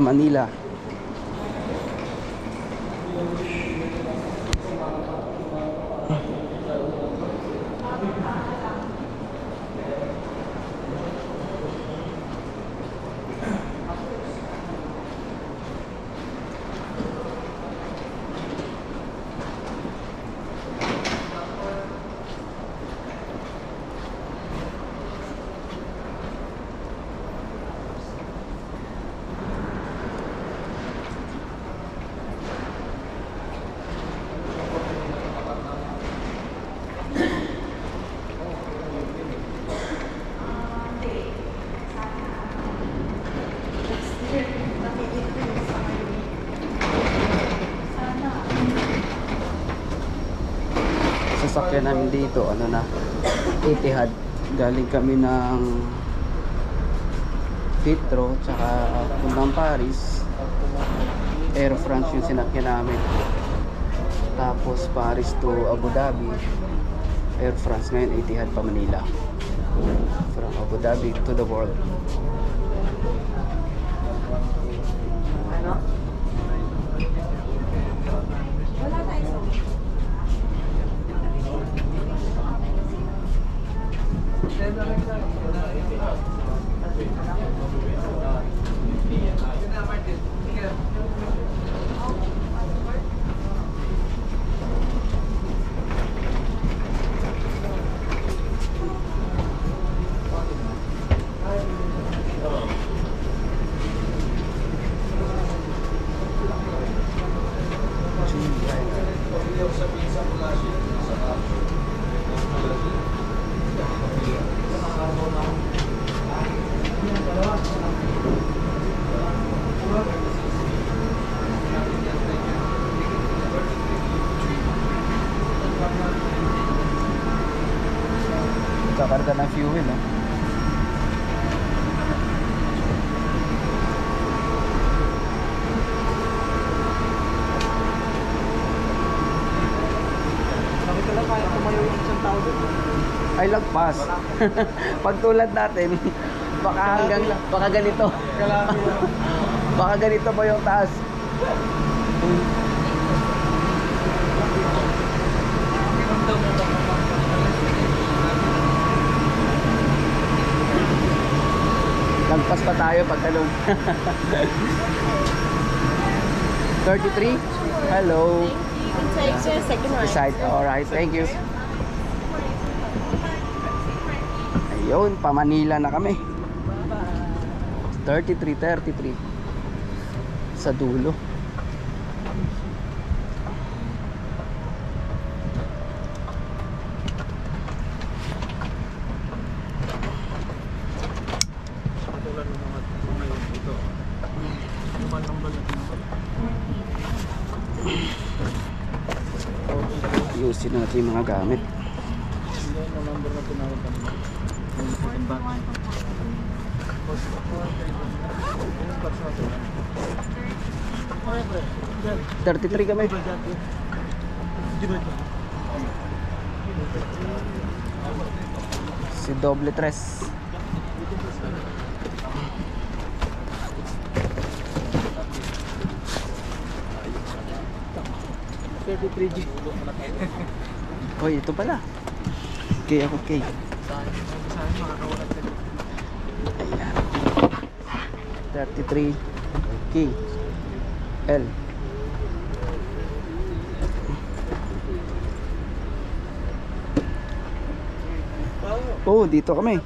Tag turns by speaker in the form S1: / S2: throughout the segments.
S1: Manila sasakyan namin dito ano na Etihad. Galing kami ng Heathrow tsaka puntang Paris. Air France yung sinakyan namin. Tapos Paris to Abu Dhabi. Air France ngayon Etihad pa Manila. From Abu Dhabi to the world Gracias. Kakarga ng fuel no?
S2: Tao doon?
S1: ay lagpas pag tulad natin baka hanggang baka ganito. Baka ganito pa yung taas lagpas pa tayo pag talon 33 hello.
S3: Take the second one.
S1: side alright thank you. Ayun pa Manila na kami. 33 33 sa dulo
S2: Katulad ng mga tumayo dito. Luman ng balat ng
S1: ayusin na natin yung mga gamit
S2: Hindi ang number na tinawag kanina. Yung second batch. Yung batch natin. Okay, pre. Diyan.
S1: 33 kami si doble tres
S2: Thirty-three G.
S1: Hoy, ito pala. Kay ako kay.
S2: Saan? Saan makakawalan ka dito?
S1: Ayan. 33 K L Oh, dito kami.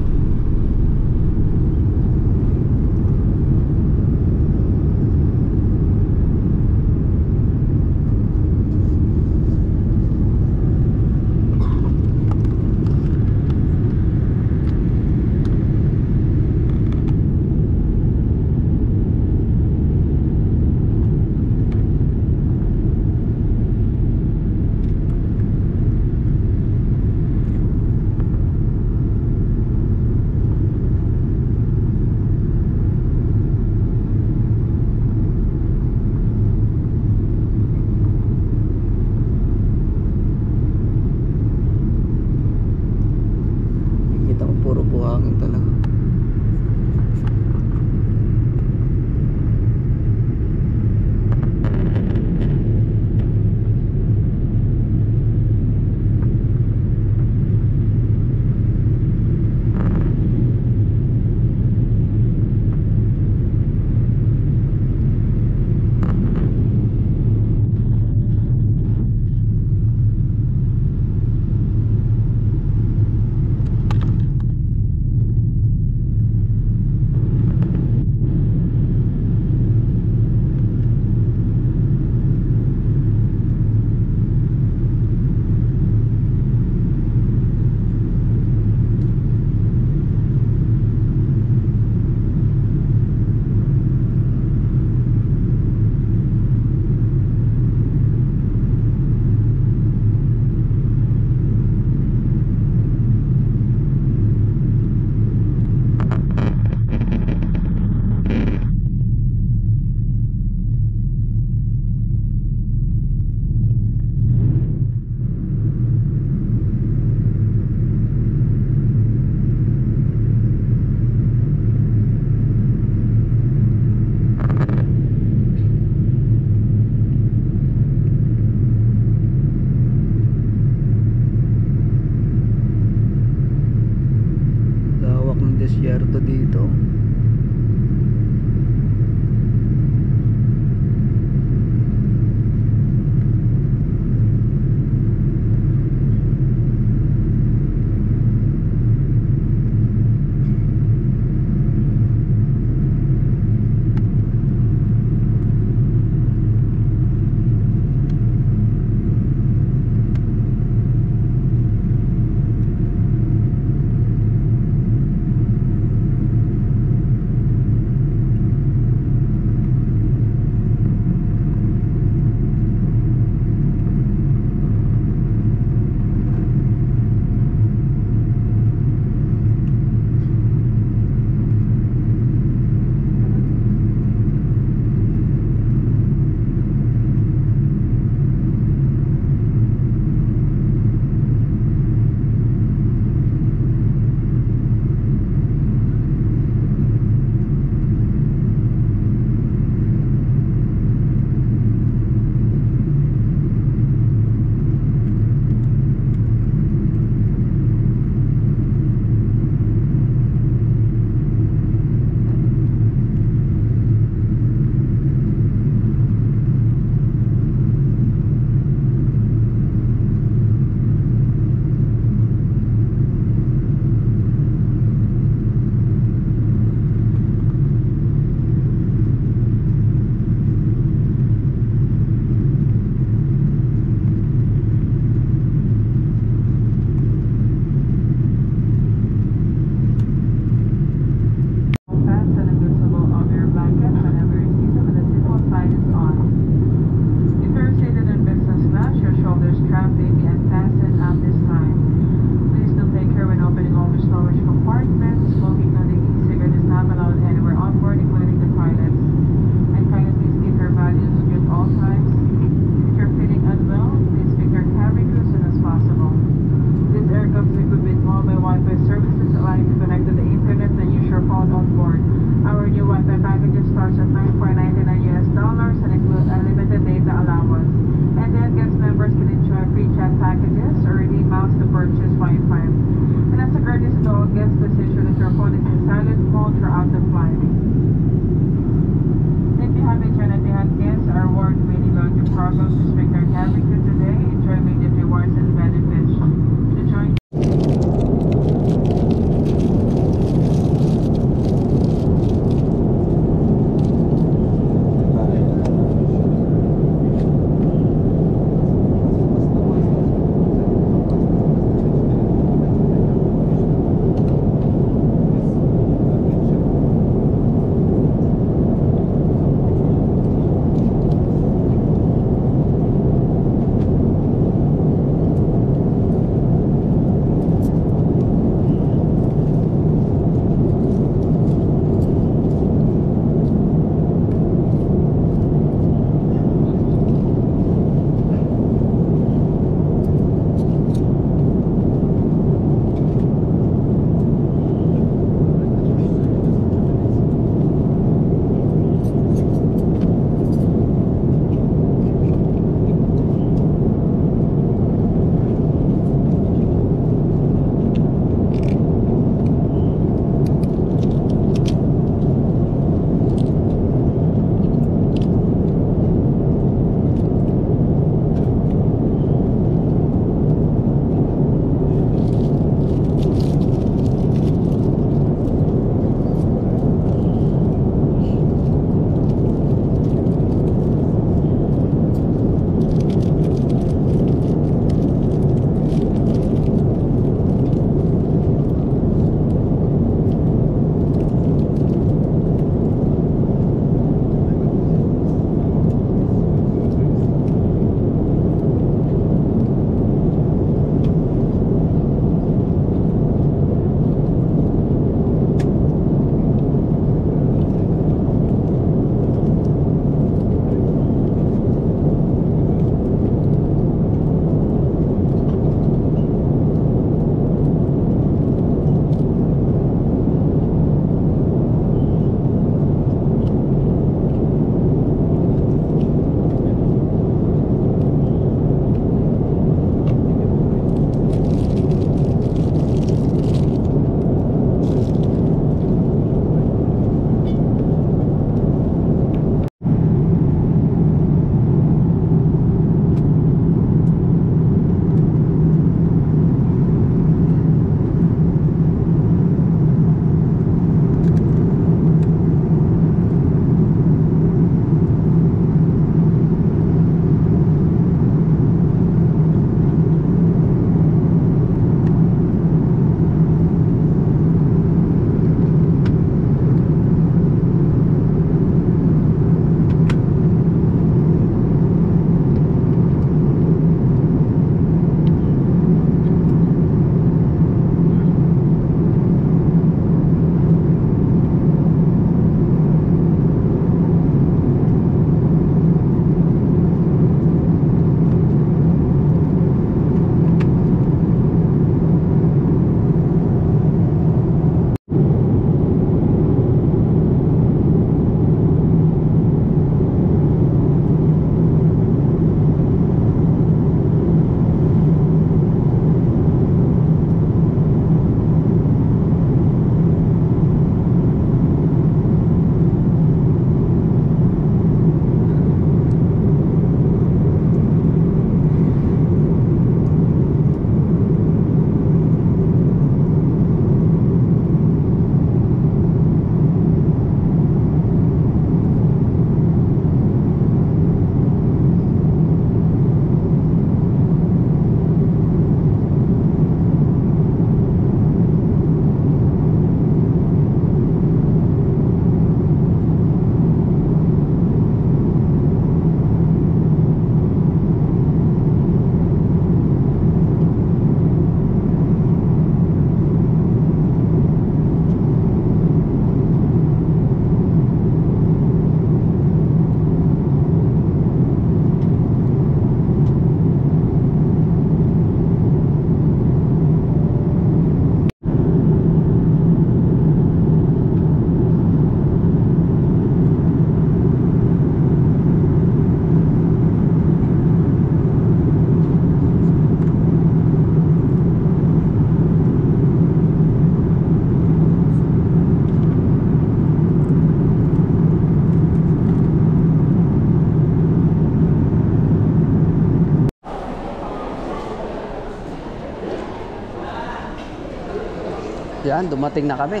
S1: Yan, dumating na kami.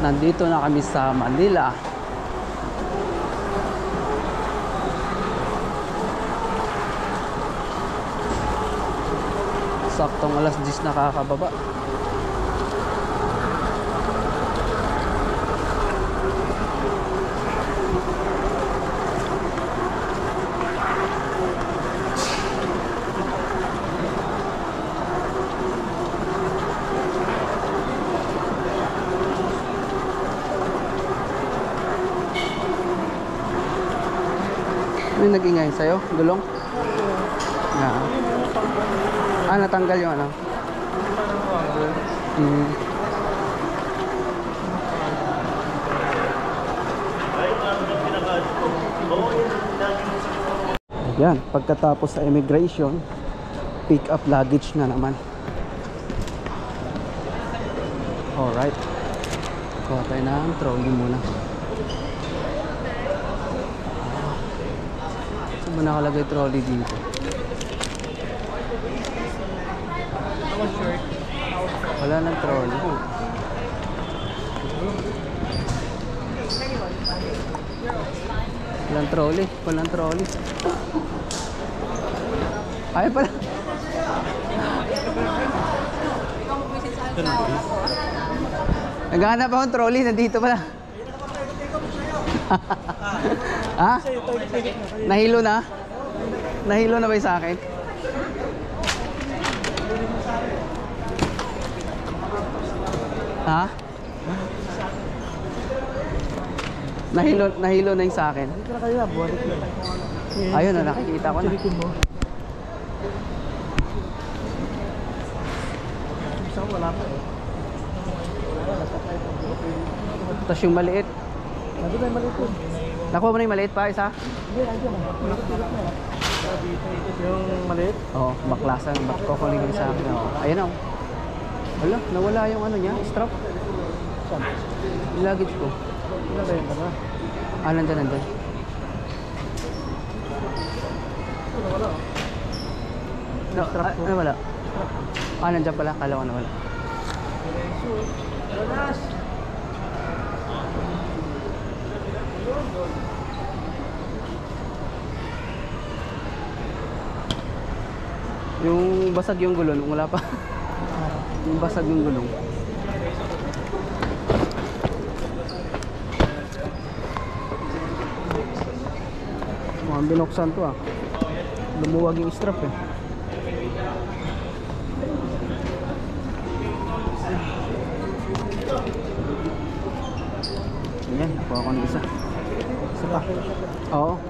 S1: Nandito na kami sa Manila. Saktong alas 10 nakakababa. Ano yung nag-ingay sa'yo? Gulong? Yeah. Ah, natanggal yung ano? Mm. Yan, pagkatapos sa immigration, pick up luggage na naman. Alright. Kuha tayo ng trolley muna. Ba nakalagay trolley dito? Wala nang trolley. Walang trolley. Walang trolley. Ay pala. Naghahanap ako ng trolley. Nandito pala. ha? Nahilo na? Nahilo na ba sa akin? Ha? Nahilo, nahilo na yung sa akin. Ayun na, nakikita ko na.
S2: Wala pa eh.
S1: Tapos yung maliit.
S2: Nandun na yung maliit yun.
S1: Nakuha mo na yung maliit pa, isa?
S2: Yung maliit?
S1: Oo, oh, baklasan. Bak kukunin ko sa akin. Oh. Ayun oh. Wala, nawala yung ano niya, strap.
S2: Saan?
S1: Luggage ko.
S2: Ka na.
S1: Ah, nandyan, nandyan.
S2: Wala.
S1: No, ah, ano wala? Ah, nandyan pala. Kala ko na wala.
S2: Jonas!
S1: Yung basag yung gulong, wala pa. yung basag yung gulong. Mukhang binuksan to ah. Lumuwag yung strap eh. Ayan, nakuha ko ng isa. Isa pa. Oo.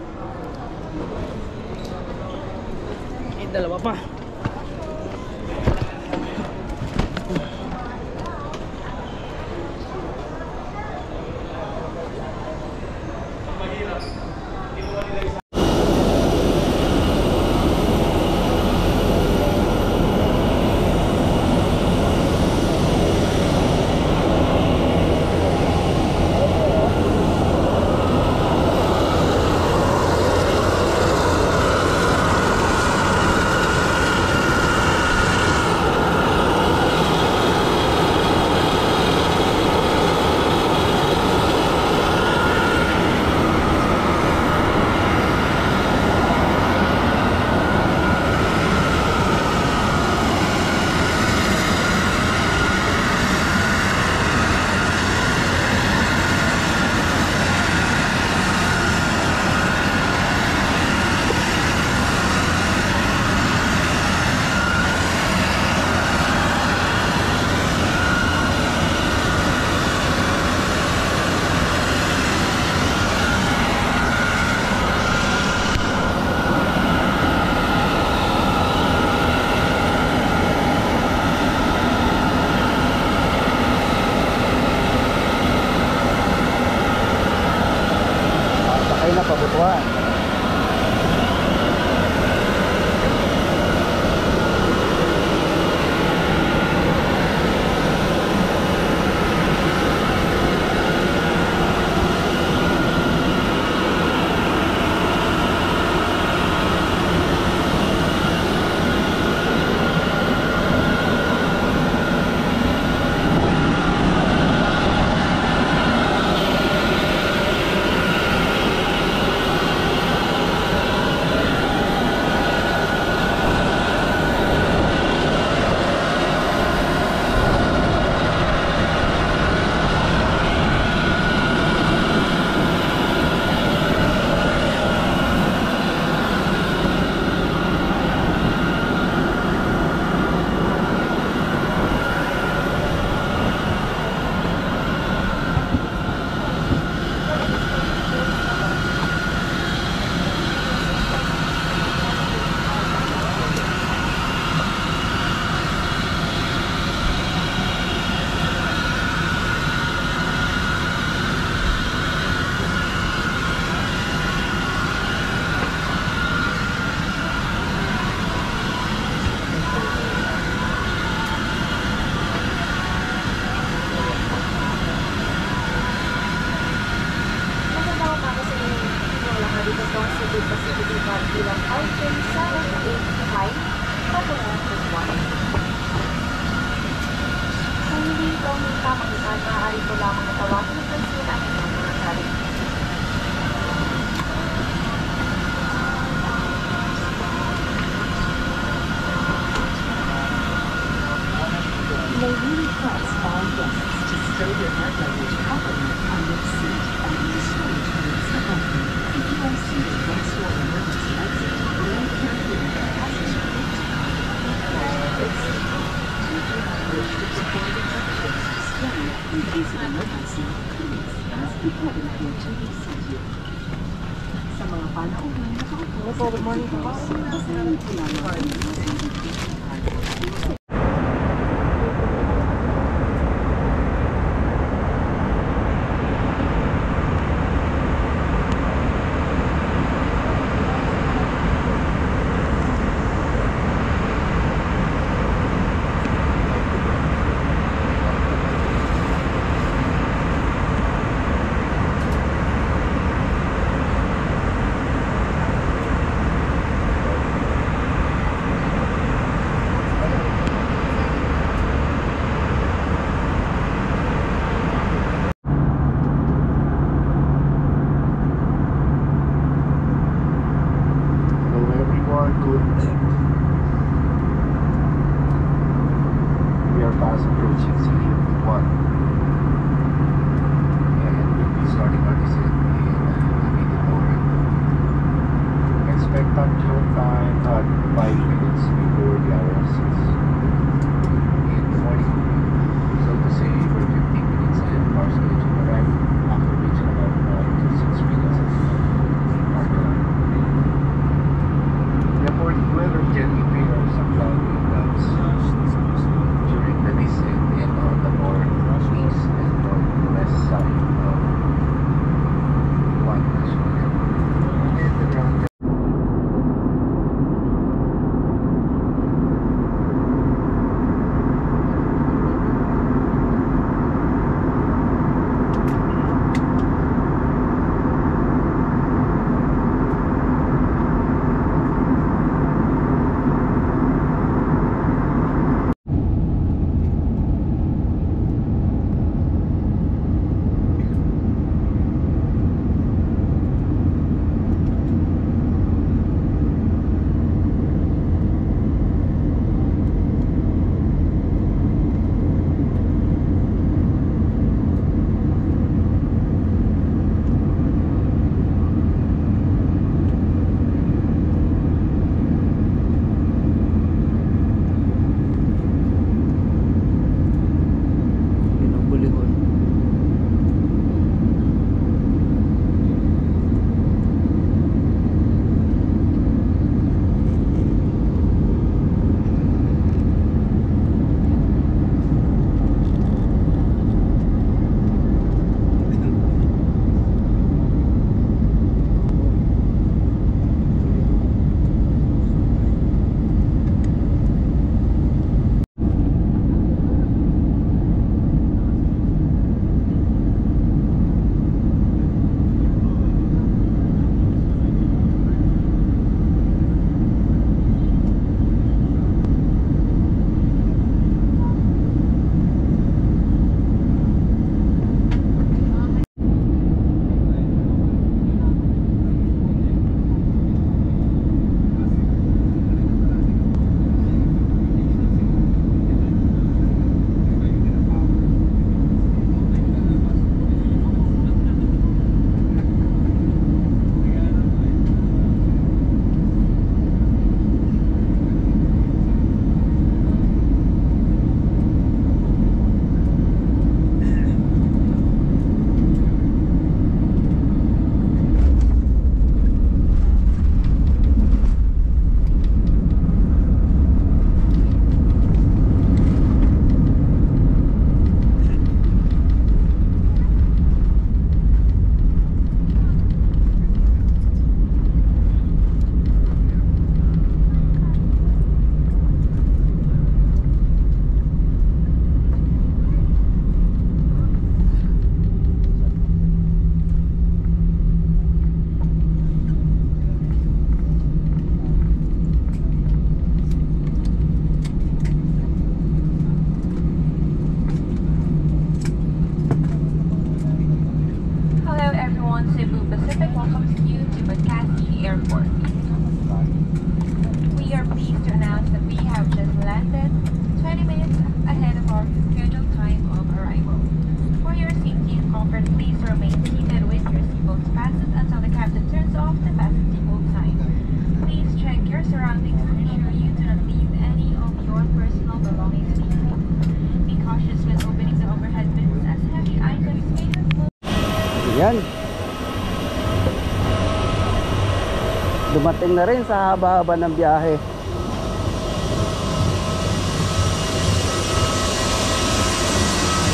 S1: Dumating na rin sa haba-haba ng biyahe.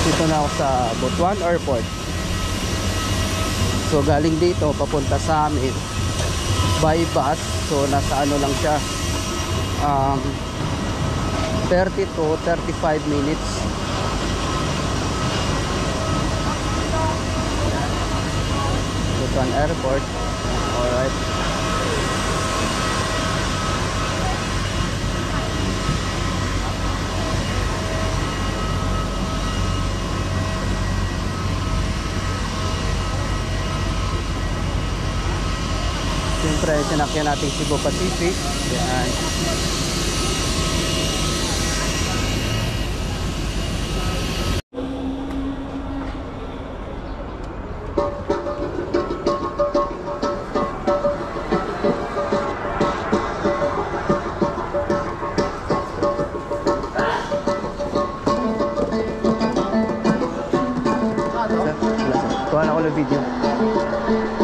S1: Dito na ako sa Butuan Airport. So galing dito papunta sa amin by bus. So nasa ano lang siya. Um, 30 to 35 minutes. Butuan Airport. Alright. Siyempre, sinakyan natin Cebu Pacific. Yan. Kuha na ako ng video.